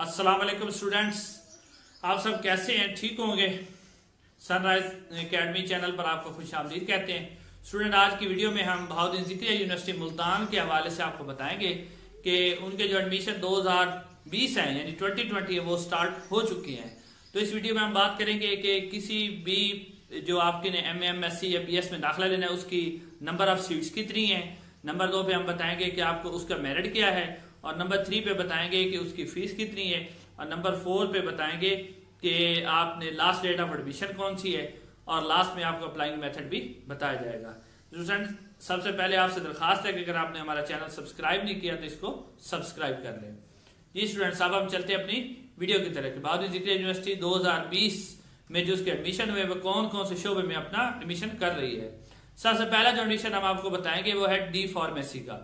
अस्सलाम वालेकुम स्टूडेंट्स आप सब कैसे हैं? ठीक होंगे? सनराइज एकेडमी चैनल पर आपको खुश आमदीद कहते हैं। स्टूडेंट आज की वीडियो में हम बहाउद्दीन जिक्रिया यूनिवर्सिटी मुल्तान के हवाले से आपको बताएँगे कि उनके जो एडमिशन 2020 हैं, यानी 2020 है, वो स्टार्ट हो चुकी हैं। तो इस वीडियो में हम बात करेंगे कि किसी भी जो आपके ने एम एम एस सी या बी एस में दाखिला लेना है, उसकी नंबर ऑफ़ सीट्स कितनी है। नंबर दो पे हम बताएँगे कि आपको उसका मेरिट क्या है। और नंबर थ्री पे बताएँगे कि उसकी फ़ीस कितनी है। और नंबर फोर पे बताएँगे कि आपने लास्ट डेट ऑफ़ एडमिशन कौन सी है और लास्ट में आपको अप्लाइंग मेथड भी बताया जाएगा। स्टूडेंट सबसे पहले आपसे दरखास्त है कि अगर आपने हमारा चैनल सब्सक्राइब नहीं किया तो इसको सब्सक्राइब कर लें। जी स्टूडेंट्स अब हम चलते हैं अपनी वीडियो की तरह बहादुर ज़िक्र यूनिवर्सिटी 2020 में जो उसके एडमिशन हुए, वो कौन कौन से शोबे में अपना एडमिशन कर रही है। सबसे पहला जो एडमिशन हम आपको बताएँगे, वो है डी फार्मेसी का।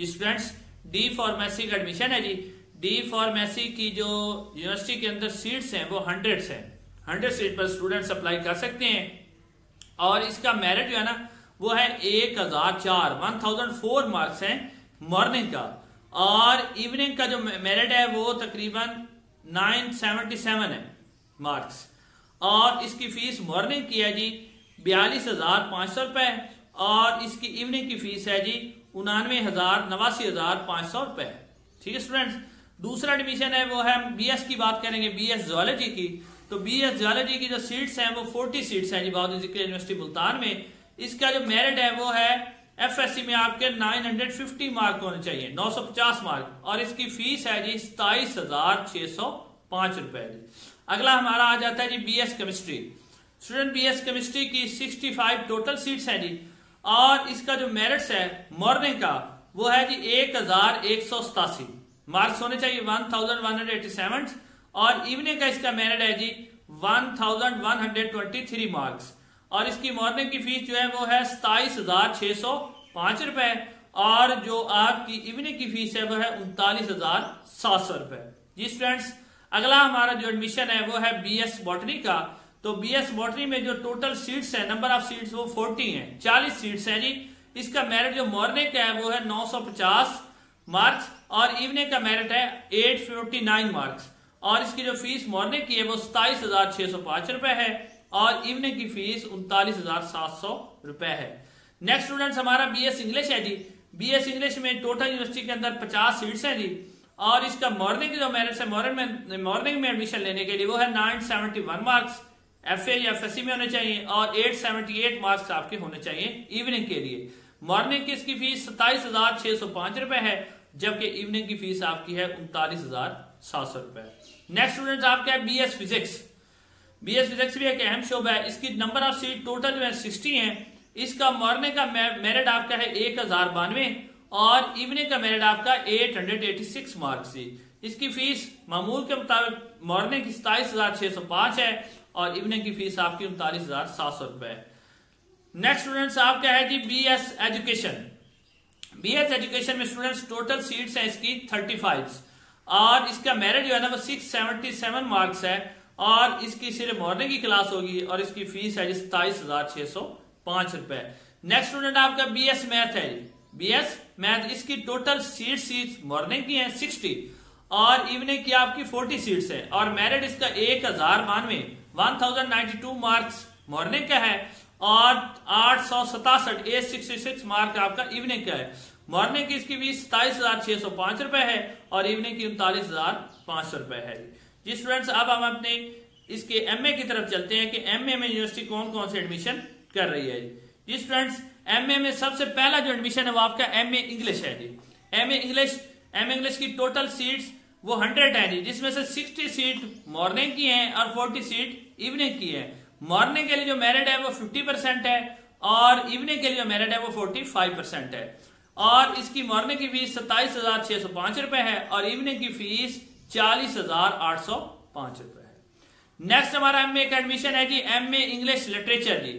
स्टूडेंट्स डी फार्मेसी का एडमिशन है जी। डी फार्मेसी की जो यूनिवर्सिटी के अंदर सीट्स हैं, वो हंड्रेड है। हंड्रेड सीट पर स्टूडेंट्स अप्लाई कर सकते हैं। और इसका मेरिट जो है ना, वो है एक हज़ार चार वन थाउज़ेंड फोर मार्क्स हैं मॉर्निंग का। और इवनिंग का जो मेरिट है, वो तकरीबन नाइन सेवेंटी सेवन है मार्क्स और इसकी फ़ीस मॉर्निंग की है जी, बयालीस हज़ार पाँच सौ रुपए। और इसकी इवनिंग की फ़ीस है जी उनानवे हज़ार, नवासी हज़ार, पाँच सौ रुपए। ठीक है स्टूडेंट्स दूसरा एडमिशन है, वो है बीएस की बात करेंगे बीएस जोलॉजी की। तो बीएस जोलॉजी की जो सीट्स हैं, वो फोर्टी सीट्स हैं जी, बहादुर ज़िक्र यूनिवर्सिटी मुल्तान में। इसका जो मेरिट है, वो है एफ़ एस सी में आपके 950 मार्क होने चाहिए 950 मार्क और इसकी फ़ीस है जी सताइस हज़ार छह सौ पाँच रुपए अगला हमारा आ जाता है जी BS chemistry student BS chemistry की 65 टोटल सीट्स हैं जी। और इसका जो मेरिट्स है मॉर्निंग का, वो है जी एक हज़ार एक सौ सतासी। मार्क्स होने चाहिए one thousand one hundred eighty seven और इवनिंग का इसका मेरिट है जी one thousand one hundred twenty three marks और इसकी मॉर्निंग की फ़ीस जो है, वो है सताइस हज़ार छह सौ पाँच रुपए, और जो आपकी इवनिंग की फ़ीस है, वो है उनतालीस हज़ार सात सौ रुपए। जी स्टूडेंट्स अगला हमारा जो एडमिशन है, वो है बी एस बॉटनी का। तो बी एस बॉटनी में जो टोटल सीट्स है नंबर ऑफ़ सीट्स वो फोर्टी है, चालीस सीट्स है जी। इसका मेरिट जो मॉर्निंग का है, वो है नौ सौ पचास मार्क्स और इवनिंग का मेरिट है एट फिफ्टी नाइन मार्क्स और इसकी जो फ़ीस मॉर्निंग की है, वो सताइस हज़ार छह सौ पाँच रुपए है और इवनिंग की फ़ीस उनतालीस हज़ार सात सौ रुपए है। नेक्स्ट स्टूडेंट्स हमारा बीएस इंग्लिश है जी। बीएस इंग्लिश में टोटल यूनिवर्सिटी के अंदर पचास सीट्स है जी। और इसका मॉर्निंग जो मेरिट है मॉर्निंग में मॉर्निंग में एडमिशन लेने के लिए, वो है nine seventy one marks FA या एफ़ में होने चाहिए और एट सेवेंटी एट मार्क्स आपके होने चाहिए इवनिंग के लिए। मॉर्निंग की इसकी फ़ीस सताइस हज़ार रुपए है, जबकि इवनिंग की फ़ीस आपकी है उनतालीस हज़ार सात सौ रुपए। नेक्स्ट स्टूडेंट आपका है B S physics B S physics भी एक अहम शोबा है। इसकी नंबर ऑफ़ सीट टोटल है सिक्सटी है। इसका मॉर्निंग का मेरिट आपका है एक हज़ार बानवे और इवनिंग का मेरिट आपका eight hundred eighty six marks इसकी फ़ीस मामूल के मुताबिक मॉर्निंग सताइस हज़ार छह सौ पाँच है। और इवनिंग की फ़ीस आपकी उनतालीस हज़ार सात सौ रुपए नेक्स्ट स्टूडेंट्स आपका है जी B S education B S education में स्टूडेंट्स टोटल सीट्स हैं इसकी थर्टी फाइव और इसका मेरिट जो है ना, वो सिक्स सेवनटी सेवन मार्क्स है। और इसकी सिर्फ़ मॉर्निंग की क्लास होगी और इसकी फ़ीस है जी सताईस हज़ार छह सौ पाँच रुपए। नेक्स्ट स्टूडेंट आपका बी एस मैथ है बी एस मैथ इसकी टोटल सीट सीट मॉर्निंग की है सिक्सटी और इवनिंग की आपकी फोर्टी सीट्स है। और मेरिट इसका एक हज़ार बानवे। 1092 मार्क्स मॉर्निंग का है और आठ सौ सतासठ सिक्स मार्क आपका इवनिंग का है। मॉर्निंग की इसकी फ़ीस सताईस हज़ार छह सौ पाँच रुपए है और इवनिंग की उनतालीस हज़ार पाँच सौ रुपए है जी। स्टूडेंट्स अब हम अपने इसके एमए की तरफ़ चलते हैं कि एमए में यूनिवर्सिटी कौन कौन से एडमिशन कर रही है जी। स्टूडेंट्स एमए में सबसे पहला जो एडमिशन है वो आपका एमए इंग्लिश है जी। एमए इंग्लिश एम इंग्लिश की टोटल सीट्स वो हंड्रेड है जी, जिसमें से सिक्सटी सीट मॉर्निंग की है और फोर्टी सीट इवनिंग की है। मॉर्निंग के लिए जो मेरिट है वो फिफ्टी परसेंट है और इवनिंग के लिए जो मेरिट है वो फोर्टी फाइव परसेंट है। और इसकी मॉर्निंग की फ़ीस सत्ताईस हज़ार छह सौ पाँच रुपए है और इवनिंग की फ़ीस चालीस हज़ार आठ सौ पाँच रुपए है। नेक्स्ट हमारा एम का एडमिशन है जी एम ए इंग्लिश लिटरेचर जी।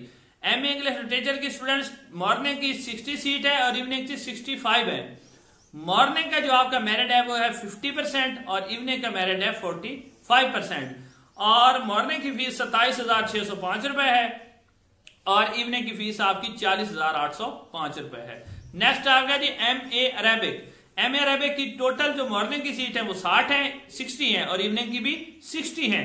एम ए इंग्लिश लिटरेचर की स्टूडेंट्स मॉर्निंग की सिक्सटी सीट है और इवनिंग की सिक्सटी फाइव है। मॉर्निंग का जो आपका मेरिट है वो है फिफ्टी परसेंट और इवनिंग का मेरिट है फोर्टी फाइव परसेंट और मॉर्निंग की फ़ीस सत्ताईस हज़ार छह सौ पाँच रुपए है और इवनिंग की फ़ीस आपकी चालीस हज़ार आठ सौ पाँच रुपए है। नेक्स्ट आ गया जी M A Arabic M A Arabic की टोटल जो मॉर्निंग की सीट है वो साठ है सिक्सटी है और इवनिंग की भी सिक्सटी है।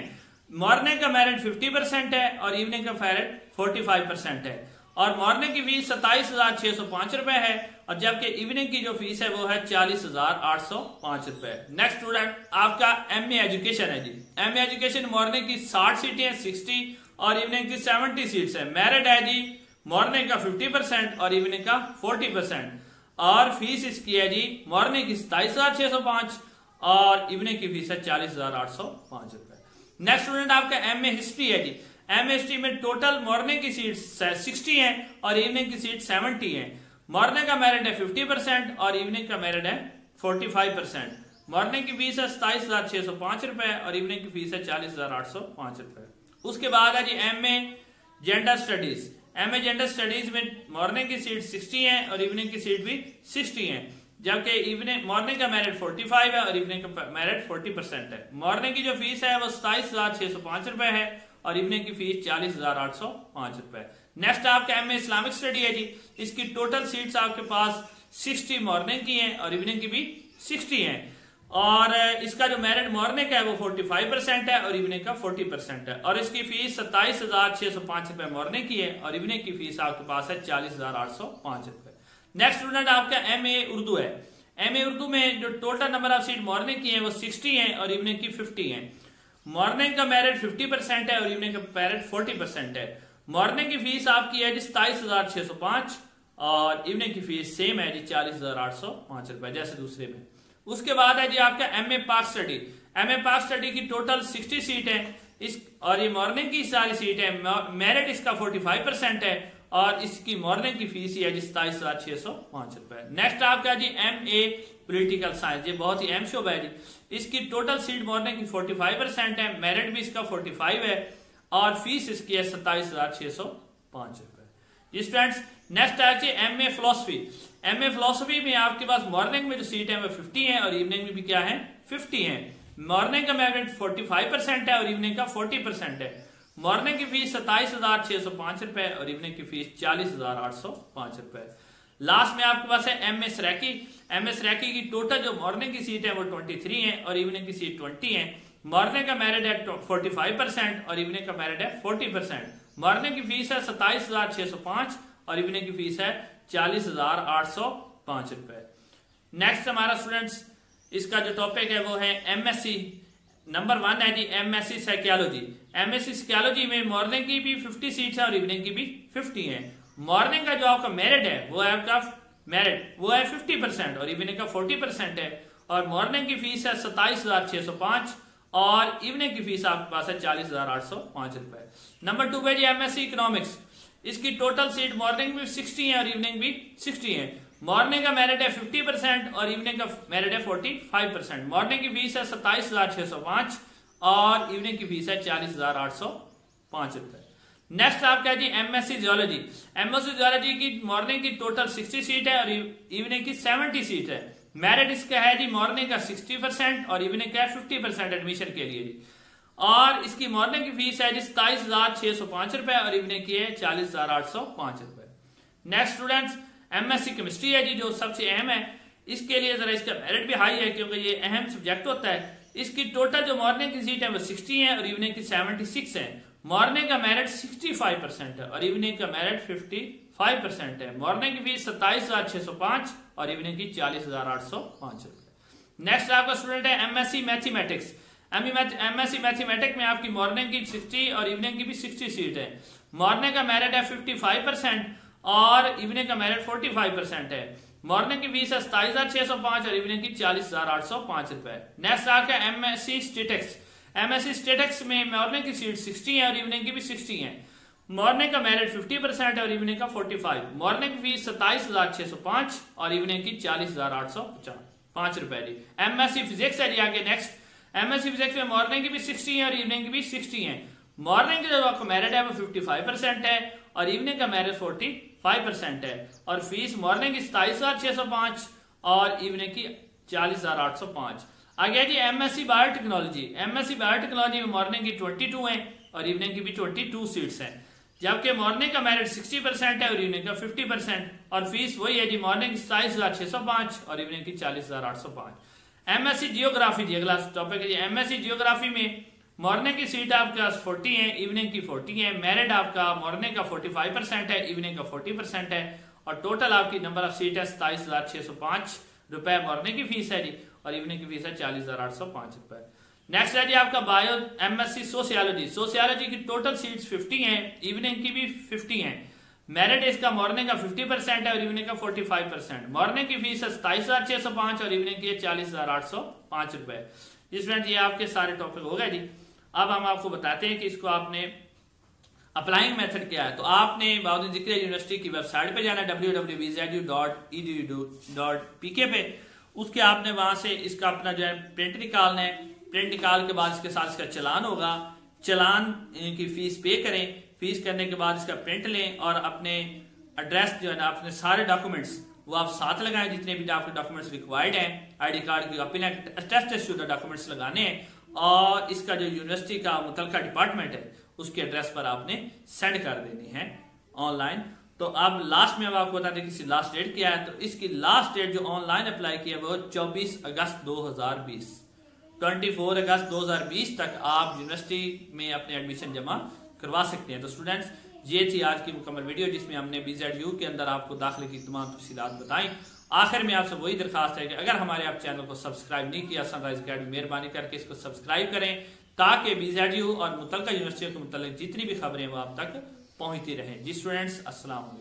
मॉर्निंग का मेरिट फिफ्टी परसेंट है और इवनिंग का मेरिट फोर्टी फाइव परसेंट है। और मॉर्निंग की फ़ीस सत्ताईस हज़ार छह सौ पाँच रुपए है, और जबकि इवनिंग की जो फ़ीस है वो है चालीस हज़ार आठ सौ पाँच रुपए। नेक्स्ट स्टूडेंट आपका एम एजुकेशन है जी। एम एजुकेशन मॉर्निंग की साठ सीटें हैं सिक्सटी और इवनिंग की सेवेंटी सीट्स है। मेरिट है जी मॉर्निंग का फिफ्टी परसेंट और इवनिंग का फोर्टी परसेंट और फ़ीस इसकी है जी मॉर्निंग की सताइस हज़ार छह सौ पाँच, और इवनिंग की फ़ीस है चालीस हज़ार आठ सौ पाँच रुपए। नेक्स्ट स्टूडेंट आपका एम ए हिस्ट्री है जी। एम एस टी में टोटल मॉर्निंग की सीट सिक्सटी है और इवनिंग की सीट सेवेंटी है। मॉर्निंग का मेरिट है फिफ्टी परसेंट और इवनिंग का मेरिट है फोर्टी फाइव परसेंट मॉर्निंग की फ़ीस है सताइस हज़ार छह सौ पाँच रुपए और इवनिंग की फ़ीस है चालीस हज़ार आठ सौ पाँच रुपए। उसके बाद है जी M A gender studies M A gender studies में मॉर्निंग की सीट सिक्सटी है और इवनिंग की सीट भी सिक्सटी है। जबकि इवनिंग मॉर्निंग का मेरिट 45 है और इवनिंग का मेरिट 40 परसेंट है। मॉर्निंग की जो फ़ीस है वो सताइस हज़ार छह सौ पाँच रुपए है और इवनिंग की फ़ीस चालीस हज़ार आठ सौ पाँच रुपए। नेक्स्ट आपका एम ए इस्लामिक स्टडी है जी। इसकी टोटल सीट्स आपके पास सिक्सटी मॉर्निंग की है और इवनिंग की भी सिक्सटी है। और इसका जो मेरिट मॉर्निंग है वो 45 परसेंट है और इवनिंग का 40 परसेंट है। और इसकी फ़ीस सत्ताईस हज़ार छह सौ पाँच रुपए मॉर्निंग की है और इवनिंग की फ़ीस आपके पास है चालीस हज़ार आठ सौ पाँच रुपए। नेक्स्ट स्टूडेंट आपका एम ए उर्दू है। एम ए उर्दू में जो total number of seat morning की है वो सिक्सटी है और इवनिंग की फिफ्टी है। मॉर्निंग का मेरिट फिफ्टी परसेंट है और इवनिंग का मेरिट फोर्टी परसेंट है। मॉर्निंग की फ़ीस आपकी है जी सताइस हज़ार छह सौ पाँच और इवनिंग की फ़ीस सेम है जी चालीस हज़ार आठ सौ पाँच रुपए, जैसे दूसरे में। उसके बाद है जी आपका M A pass study M A pass study की टोटल सिक्सटी सीट है। इस और ये मॉर्निंग की सारी सीट है। मेरिट इसका फोर्टी फाइव परसेंट है। और इसकी मॉर्निंग की फ़ीस ही है जी सताइस हज़ार छह सौ पाँच रुपए। नेक्स्ट आपका जी एम ए पोलिटिकल साइंस ये बहुत ही अहम शोब है जी। इसकी टोटल सीट मॉर्निंग की फोर्टी फाइव परसेंट है मेरिट भी इसका फोर्टी फाइव है, और फ़ीस इसकी है सत्ताईस हज़ार छह सौ पाँच रुपए। स्टूडेंट्स नेक्स्ट आया जी M A philosophy M A philosophy में आपके पास मॉर्निंग में जो सीट है वो फिफ्टी है, और इवनिंग में भी क्या है? फिफ्टी है। मॉर्निंग का मेरिट फोर्टी फाइव परसेंट है, और इवनिंग का फोर्टी परसेंट है। मॉर्निंग की फ़ीस सत्ताईस हज़ार छह सौ पाँच रुपए और इवनिंग की फ़ीस चालीस हज़ार आठ सौ पाँच रुपए। लास्ट में आपके पास है एम एस रैकी एम एस रैकी की टोटल जो मॉर्निंग की सीट है वो ट्वेंटी थ्री है और इवनिंग की सीट ट्वेंटी है। मॉर्निंग का मेरिट है फोर्टी फाइव परसेंट और इवनिंग का मेरिट है फोर्टी परसेंट मॉर्निंग की फ़ीस है सत्ताईस हज़ार छह सौ पाँच और इवनिंग की फ़ीस है चालीस हज़ार आठ सौ पाँच रुपए। नेक्स्ट हमारा स्टूडेंट्स इसका जो टॉपिक है वो है एमएससी नंबर वन है जी एमएससी साइकियोलॉजी एमएससी साइकियोलॉजी में मॉर्निंग की भी 50 सीट्स है और इवनिंग की भी 50 है. मॉर्निंग का जो आपका मेरिट है, वो है आपका मेरिट वो है 50 परसेंट और इवनिंग का 40 परसेंट है. और मॉर्निंग की फ़ीस है सताइस हज़ार छह सौ पाँच और इवनिंग की फ़ीस आपके पास है चालीस हज़ार आठ सौ पाँच रुपए. नंबर टू पे जी एमएससी इकोनॉमिक्स इसकी टोटल सीट मॉर्निंग भी सिक्सटी है और इवनिंग भी सिक्सटी है. मॉर्निंग का मेरिट है फिफ्टी परसेंट और इवनिंग का मेरिट है फोर्टी फाइव परसेंट मॉर्निंग की फ़ीस है सत्ताईस हज़ार छह सौ पाँच और इवनिंग की फ़ीस है चालीस हज़ार आठ सौ पाँच रुपए। नेक्स्ट आपका जी एमएससी जियोलॉजी एमएससी जियोलॉजी की मॉर्निंग की टोटल सिक्सटी सीट है और इवनिंग की सेवेंटी सीट है। मेरिट इसका है जी मॉर्निंग का सिक्सटी परसेंट और इवनिंग का फिफ्टी परसेंट एडमिशन के लिए। जी और इसकी मॉर्निंग की फ़ीस है जी सताइस हज़ार छह सौ पाँच रुपए और इवनिंग की है चालीस हज़ार आठ सौ पाँच रुपए। नेक्स्ट स्टूडेंट्स एमएससी केमिस्ट्री है जी, जो सबसे अहम है। इसके लिए जरा इसका मेरिट भी हाई है, क्योंकि ये अहम सब्जेक्ट होता है। इसकी टोटल जो मॉर्निंग की सीट है, वो सिक्सटी है और इवनिंग की सेवेंटी सिक्स है। मॉर्निंग का मेरिट सिक्सटी फाइव परसेंट है और इवनिंग का मेरिट फिफ्टी फाइव परसेंट है। मॉर्निंग की फ़ीस सत्ताईस हज़ार छह सौ पाँच और इवनिंग की चालीस हज़ार आठ सौ पाँच रुपए। नेक्स्ट आपका स्टूडेंट है एमएससी मैथमेटिक्स एमएससी मैथमेटिक्स में आपकी मॉर्निंग की सिक्सटी और इवनिंग की भी सिक्सटी सीट है। मॉर्निंग का मेरिट है फिफ्टी फाइव परसेंट और इवनिंग का मेरिट 45 परसेंट है। मॉर्निंग की फ़ीस है सताइस हज़ार छह सौ पाँच और इवनिंग की चालीस हज़ार आठ सौ पाँच रुपए। Next M S C statistics M S C statistics में मॉर्निंग की सीट सिक्सटी है और इवनिंग की भी सिक्सटी है। मॉर्निंग का मेरिट फिफ्टी परसेंट है और इवनिंग का फोर्टी फाइव मॉर्निंग की फ़ीस सताइस हज़ार छह सौ पाँच और इवनिंग की चालीस हज़ार आठ सौ पाँच रुपए जी एम एस सी फिजिक्स है जी आगे next M S C physics में मॉर्निंग की भी सिक्सटी है और इवनिंग की भी सिक्सटी है। मॉर्निंग का जो आपका मेरिट है वो फिफ्टी फाइव परसेंट है और इवनिंग का मेरिट फोर्टी फाइव परसेंट है। और फ़ीस मॉर्निंग की सताइस हज़ार छह सौ पाँच और इवनिंग की चालीस हज़ार आठ सौ पाँच। आगे जी एमएससी बायोटेक्नोलॉजी एमएससी बायोटेक्नोलॉजी में मॉर्निंग की ट्वेंटी टू है और इवनिंग की भी ट्वेंटी टू सीट्स हैं। जबकि मॉर्निंग का मेरिट 60 परसेंट है और इवनिंग का 50 परसेंट। और फ़ीस वही है जी, मॉर्निंग सताईस हज़ार छह सौ पाँच और इवनिंग की चालीस हज़ार आठ सौ पाँच। एमएससी जियोग्राफी जी, अगला टॉपिक है जी। एमएससी जियोग्राफी में मॉर्निंग की सीट आपका 40 है इवनिंग की 40 है मेरिट आपका मॉर्निंग का 45 परसेंट है इवनिंग का 40 परसेंट है, और टोटल आपकी नंबर ऑफ़ सीट है सताईस हज़ार छह सौ पाँच रुपए मॉर्निंग की फ़ीस है जी, और इवनिंग की फ़ीस है चालीस हज़ार आठ सौ पाँच रुपए। नेक्स्ट है जी आपका बायो एमएससी सोशियोलॉजी सोशियोलॉजी की टोटल सीट्स 50 हैं इवनिंग की भी 50 हैं। मेरिट इसका मॉर्निंग का 50 परसेंट है और इवनिंग का 45 परसेंट मॉर्निंग की फ़ीस है सताईस हज़ार छह सौ पाँच और इवनिंग की चालीस हज़ार आठ सौ पाँच रुपए। जी ये आपके सारे टॉपिक हो गए जी। अब हम आपको बताते हैं कि इसको आपने अप्लाइंग मेथड क्या है। तो आपने बाउद्दीन ज़िक्र यूनिवर्सिटी की वेबसाइट पे जाना है W W B Z U dot E D dot P. K पे उसके आपने वहाँ से इसका अपना जो है प्रिंट निकालना है। प्रिंट निकाल के बाद इसके साथ इसका चलान होगा। चलान की फ़ीस पे करें। फ़ीस करने के बाद इसका प्रिंट लें और अपने एड्रेस जो है ना, अपने सारे डॉक्यूमेंट्स वो आप साथ लगाएँ। जितने भी आपके डॉक्यूमेंट्स रिक्वायर्ड हैं आईडी कार्ड की कॉपी टेस्ट डॉक्यूमेंट्स लगाने हैं। और इसका जो यूनिवर्सिटी का मुतल डिपार्टमेंट है, उसके एड्रेस पर आपने सेंड कर देनी है ऑनलाइन तो अब लास्ट में अब आपको बता दें कि लास्ट डेट क्या है तो इसकी लास्ट डेट जो ऑनलाइन अप्लाई किया वो 24 अगस्त 2020 24 अगस्त 2020 तक आप यूनिवर्सिटी में अपने एडमिशन जमा करवा सकते हैं। तो स्टूडेंट्स ये थी आज की मुकम्मल वीडियो जिसमें हमने बीजेड के अंदर आपको दाखिले की तमाम तफसीत बताई। आखिर में आपसे वही दरखास्त है कि अगर हमारे आप चैनल को सब्सक्राइब नहीं किया, सनराइज अकेडमी मेहरबानी करके इसको सब्सक्राइब करें, ताकि यू और मुतल यूनिवर्सिटियों के मुतल जितनी भी खबरें वो आप तक पहुँचती रहें। जी स्टूडेंट्स असलम